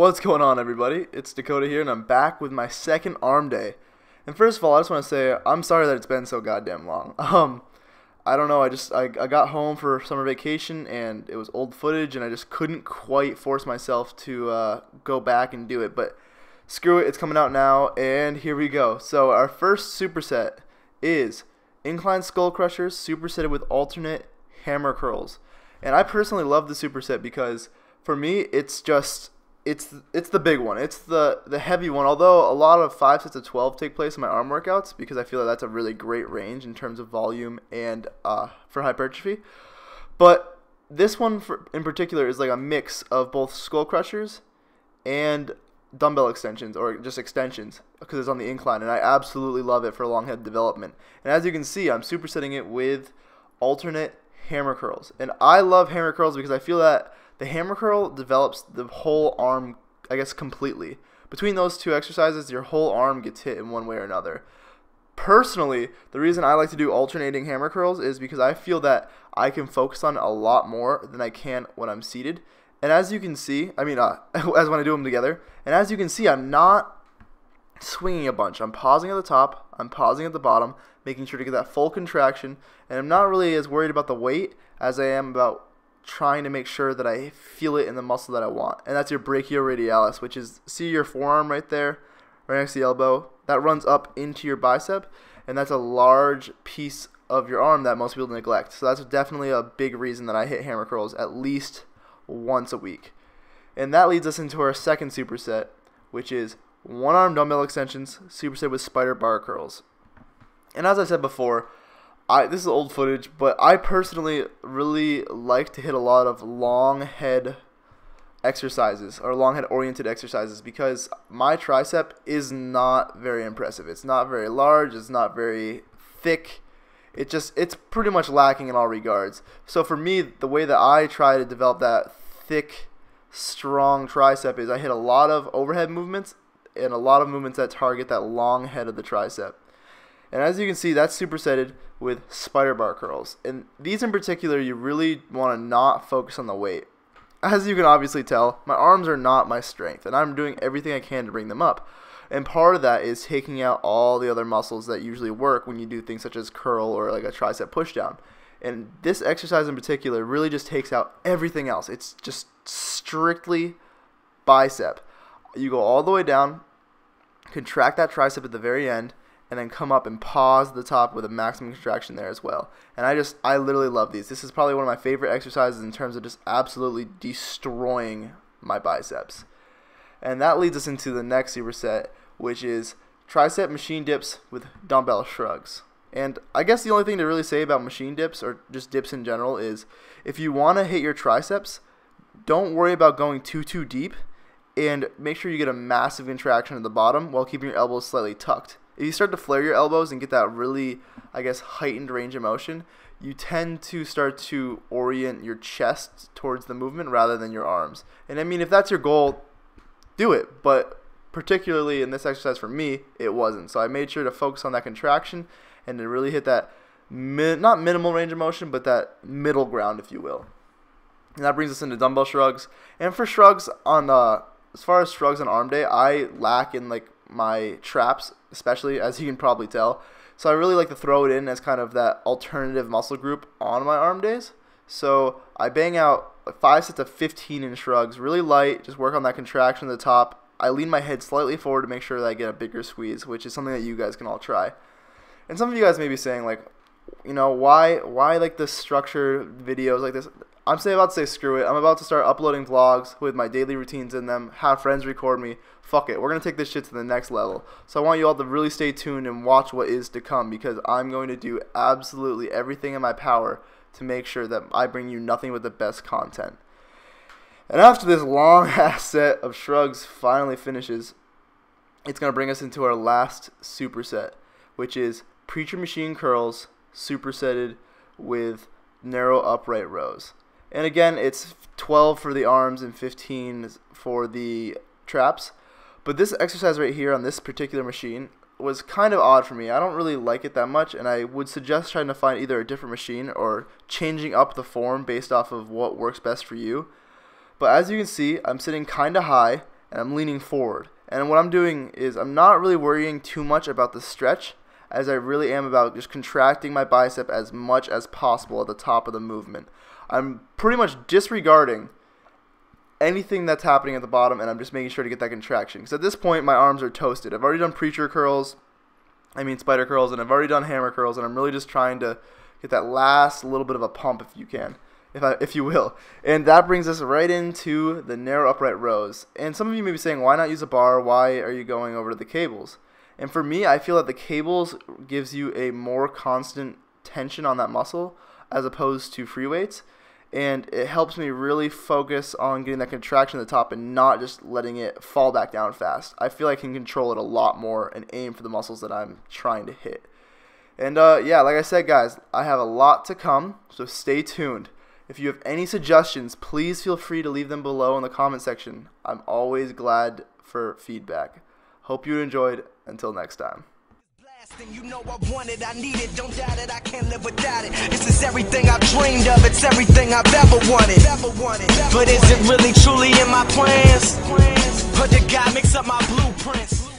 What's going on, everybody? It's Dakota here, and I'm back with my second arm day. And first of all, I just want to say I'm sorry that it's been so goddamn long. Um, I don't know. I just I, I got home for summer vacation, and it was old footage, and I just couldn't quite force myself to uh, go back and do it. But screw it, it's coming out now, and here we go. So our first superset is incline skull crushers supersetted with alternate hammer curls, and I personally love the superset because for me it's just it's it's the big one. It's the the heavy one. Although a lot of five sets of twelve take place in my arm workouts because I feel that that's a really great range in terms of volume and uh, for hypertrophy. But this one for, in particular is like a mix of both skull crushers and dumbbell extensions or just extensions because it's on the incline and I absolutely love it for long head development. And as you can see, I'm supersetting it with alternate hammer curls. And I love hammer curls because I feel that the hammer curl develops the whole arm, I guess, completely. Between those two exercises, your whole arm gets hit in one way or another. Personally, the reason I like to do alternating hammer curls is because I feel that I can focus on a lot more than I can when I'm seated. And as you can see, I mean, uh, as when I do them together, and as you can see, I'm not swinging a bunch. I'm pausing at the top, I'm pausing at the bottom, making sure to get that full contraction, and I'm not really as worried about the weight as I am about trying to make sure that I feel it in the muscle that I want. And that's your brachioradialis, which is see your forearm right there, right next to the elbow. That runs up into your bicep, and that's a large piece of your arm that most people neglect. So that's definitely a big reason that I hit hammer curls at least once a week. And that leads us into our second superset, which is one arm dumbbell extensions superset with spider bar curls. And as I said before, I this is old footage, but I personally really like to hit a lot of long head exercises or long head oriented exercises because my tricep is not very impressive. It's not very large, it's not very thick. It just it's pretty much lacking in all regards. So for me, the way that I try to develop that thick, strong tricep is I hit a lot of overhead movements and a lot of movements that target that long head of the tricep. And as you can see, that's supersetted with spider bar curls. And these in particular, you really want to not focus on the weight. As you can obviously tell, my arms are not my strength, and I'm doing everything I can to bring them up. And part of that is taking out all the other muscles that usually work when you do things such as curl or like a tricep pushdown. And this exercise in particular really just takes out everything else. It's just strictly bicep. You go all the way down, contract that tricep at the very end, and then come up and pause the top with a maximum contraction there as well. And I just, I literally love these. This is probably one of my favorite exercises in terms of just absolutely destroying my biceps. And that leads us into the next superset, which is tricep machine dips with dumbbell shrugs. And I guess the only thing to really say about machine dips or just dips in general is if you want to hit your triceps, don't worry about going too too deep and make sure you get a massive contraction at the bottom while keeping your elbows slightly tucked if you start to flare your elbows and get that really, I guess, heightened range of motion, you tend to start to orient your chest towards the movement rather than your arms. And I mean, if that's your goal, do it. But particularly in this exercise for me, it wasn't. So I made sure to focus on that contraction and to really hit that, not minimal range of motion, but that middle ground, if you will. And that brings us into dumbbell shrugs. And for shrugs on, uh, as far as shrugs on arm day, I lack in like my traps, especially as you can probably tell. So I really like to throw it in as kind of that alternative muscle group on my arm days. So I bang out five sets of 15 in shrugs, really light, just work on that contraction at the top. I lean my head slightly forward to make sure that I get a bigger squeeze, which is something that you guys can all try. And some of you guys may be saying like, you know, why why like the structured videos like this? I'm saying about to say screw it. I'm about to start uploading vlogs with my daily routines in them. Have friends record me. Fuck it. We're gonna take this shit to the next level. So I want you all to really stay tuned and watch what is to come because I'm going to do absolutely everything in my power to make sure that I bring you nothing but the best content. And after this long ass set of shrugs finally finishes, it's gonna bring us into our last superset, which is preacher machine curls supersetted with narrow upright rows. And again, it's 12 for the arms and 15 for the traps. But this exercise right here on this particular machine was kind of odd for me. I don't really like it that much, and I would suggest trying to find either a different machine or changing up the form based off of what works best for you. But as you can see, I'm sitting kind of high, and I'm leaning forward. And what I'm doing is I'm not really worrying too much about the stretch as I really am about just contracting my bicep as much as possible at the top of the movement. I'm pretty much disregarding anything that's happening at the bottom and I'm just making sure to get that contraction. Because at this point, my arms are toasted. I've already done preacher curls, I mean spider curls, and I've already done hammer curls, and I'm really just trying to get that last little bit of a pump if you can. If, I, if you will. And that brings us right into the narrow upright rows. And some of you may be saying, why not use a bar? Why are you going over to the cables? And for me, I feel that the cables gives you a more constant tension on that muscle as opposed to free weights and it helps me really focus on getting that contraction at the top and not just letting it fall back down fast. I feel I can control it a lot more and aim for the muscles that I'm trying to hit. And uh, yeah, like I said, guys, I have a lot to come, so stay tuned. If you have any suggestions, please feel free to leave them below in the comment section. I'm always glad for feedback. Hope you enjoyed. Until next time. You know I want it, I need it, don't doubt it, I can't live without it. This is everything I've dreamed of, it's everything I've ever wanted. But is it really truly in my plans? Or did God mix up my blueprints?